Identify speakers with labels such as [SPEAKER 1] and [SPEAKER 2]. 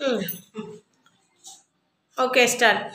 [SPEAKER 1] Hmm. Okay start